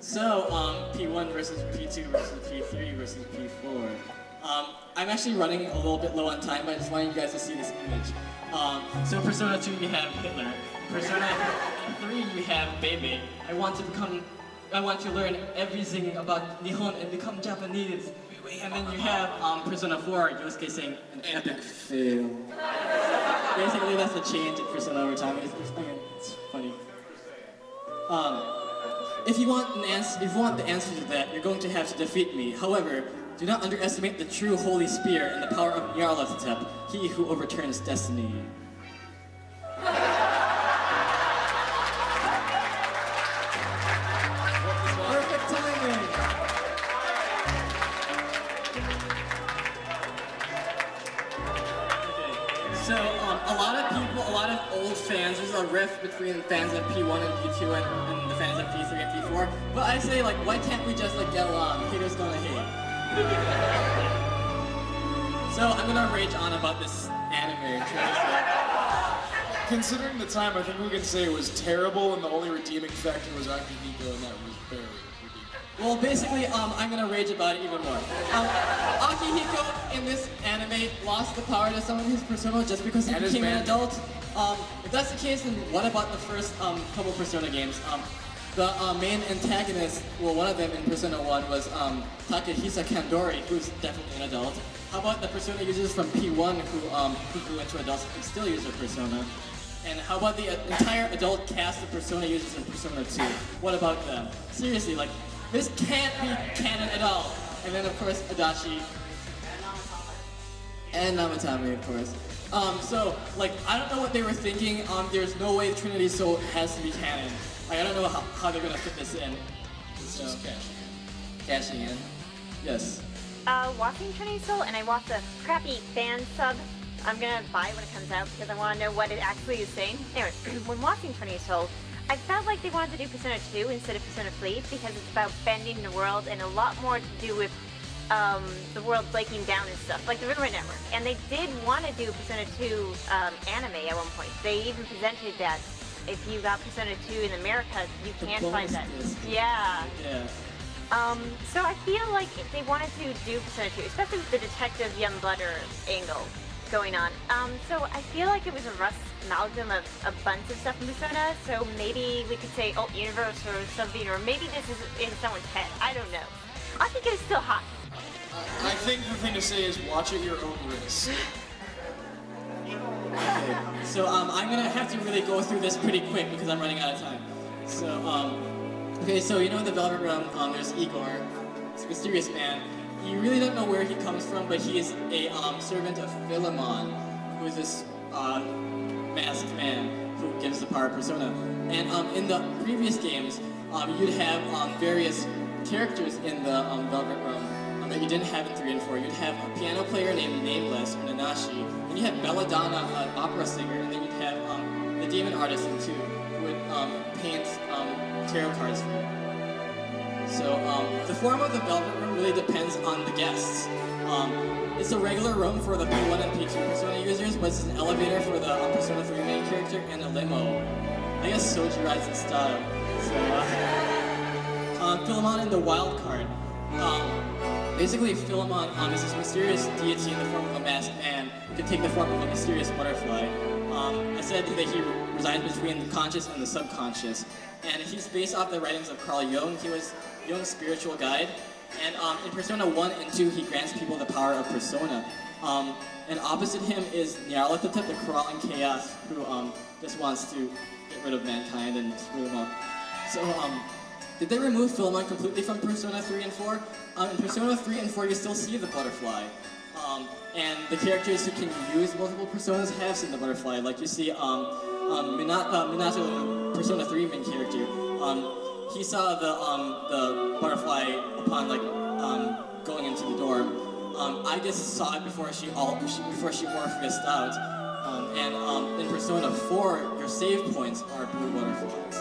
So, um, P1 versus P2 versus P3 versus P4. Um, I'm actually running a little bit low on time, but I just wanted you guys to see this image. Um, so Persona 2, you have Hitler. Persona 3, you have Bebe. I want to become, I want to learn everything about Nihon and become Japanese. And then you have um, Persona 4, Yosuke saying, an epic fail. Basically, that's the change in Persona over time. It's, it's, it's funny. Um, if you want an answer, if you want the answer to that, you're going to have to defeat me. However, do not underestimate the true Holy Spear and the power of Nyarlathotep, he who overturns destiny. So, um, a lot of people, a lot of old fans, there's a rift between fans of P1 and P2 and, and the fans of P3 and P4. But I say, like, why can't we just, like, get along? Haters gonna hate. so, I'm gonna rage on about this anime. Considering the time, I think we can say it was terrible, and the only redeeming factor was Akihiko, and that was very redeeming. Well, basically, um, I'm gonna rage about it even more. Um, Akihiko in this anime lost the power to summon his persona just because he And became an adult. Um, if that's the case, then what about the first um, couple Persona games? Um, the uh, main antagonist, well, one of them in Persona 1 was um, Takehisa Kandori, who's definitely an adult. How about the Persona users from P1 who, um, who grew into adults and still use their Persona? And how about the uh, entire adult cast of Persona users in Persona 2? What about them? Seriously, like, this can't be canon at all. And then, of course, Adachi. And Namatame, of course. Um, so, like, I don't know what they were thinking. Um, there's no way Trinity Soul has to be canon. Like, I don't know how, how they're gonna fit this in. It's So, just cashing cashing in. Yes. uh, watching Trinity Soul and I watched a crappy fan sub. I'm gonna buy when it comes out because I want to know what it actually is saying. Anyway, when watching Trinity Soul, I felt like they wanted to do Persona 2 instead of Persona 3 because it's about bending the world and a lot more to do with um, the world breaking down and stuff, like the Rumor Network. And they did want to do Persona 2 um, anime at one point. They even presented that if you got Persona 2 in America, you can find that. Yeah. Yeah. Um, so I feel like if they wanted to do Persona 2, especially with the Detective Youngblooder angle going on. Um, so I feel like it was a rough amalgam of a bunch of stuff in Persona, so maybe we could say alt universe or something, or maybe this is in someone's head. I don't know. To say is watch at your own risk. So um, I'm gonna have to really go through this pretty quick because I'm running out of time. So um, okay, so you know in the Velvet Room, um, there's Igor, this mysterious man. You really don't know where he comes from, but he is a um, servant of Philemon, who is this uh, masked man who gives the power persona. And um, in the previous games, you'd have various characters in the Velvet um, that you didn't have in 3 and 4. You'd have a piano player named Nameless, or Nanashi, and you had Belladonna, an opera singer, and then you'd have um, the demon artist in 2, who would um, paint um, tarot cards for you. So um, the form of the Velvet Room really depends on the guests. Um, it's a regular room for the P1 and P2 Persona users, but it's an elevator for the Persona 3 main character and a limo. I guess Soji rides in style. So, uh, um, Philemon and the wild card. Um, basically, Philemon um, is this mysterious deity in the form of a masked man who can take the form of a mysterious butterfly. Um, I said that he resides between the conscious and the subconscious, and he's based off the writings of Carl Jung. He was Jung's spiritual guide, and um, in Persona 1 and 2, he grants people the power of Persona. Um, and opposite him is Nyarlathotep, the crawling chaos, who um, just wants to get rid of mankind and screw them up. So, um, did they remove Philemon completely from Persona 3 and 4? Um, in Persona 3 and 4, you still see the butterfly. Um, and the characters who can use multiple personas have seen the butterfly. Like you see um, um, Minato, uh, Minato, the Persona 3 main character. Um, he saw the, um, the butterfly upon like um, going into the dorm. Um, I just saw it before she, all, before she morphed out. And in Persona 4, your save points are blue butterflies.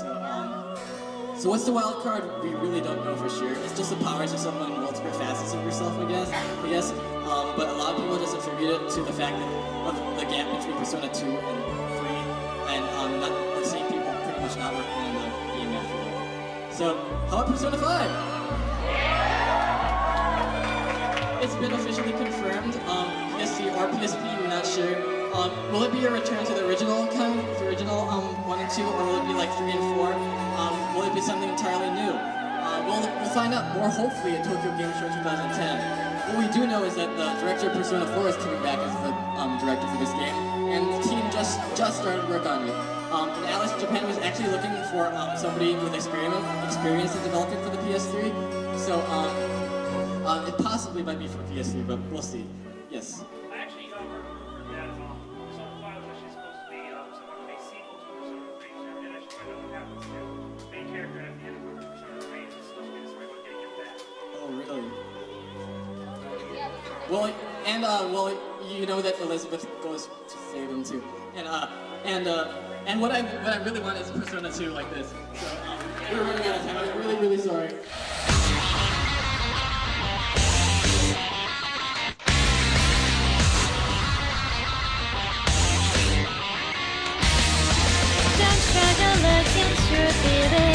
So, so what's the wild card? We really don't know for sure. It's just the powers of someone, multiple facets of yourself, I guess. I guess. Um, but a lot of people just attribute it to the fact that of the gap between Persona 2 and 3, and um, not, the same people pretty much not working on the game after that. So, how about Persona 5? It's been officially confirmed. Um, PSP or PSP, we're not sure. Um, will it be a return to the original kind, the original um, 1 and 2, or will it be like 3 and 4? Will it be something entirely new? Uh, we'll, we'll find out more hopefully at Tokyo Game Show 2010. What we do know is that the director of Persona 4 is coming back as the um, director for this game, and the team just just started work on it. Um, and Atlus Japan was actually looking for um, somebody with experience experience in developing for the PS3. So um, uh, it possibly might be for PS3, but we'll see. Yes. Well, and uh, well, you know that Elizabeth goes to save him too, and uh, and uh, and what I what I really want is a Persona 2 like this. So um, we're running out of time. I'm really really sorry. Don't struggle against your feelings.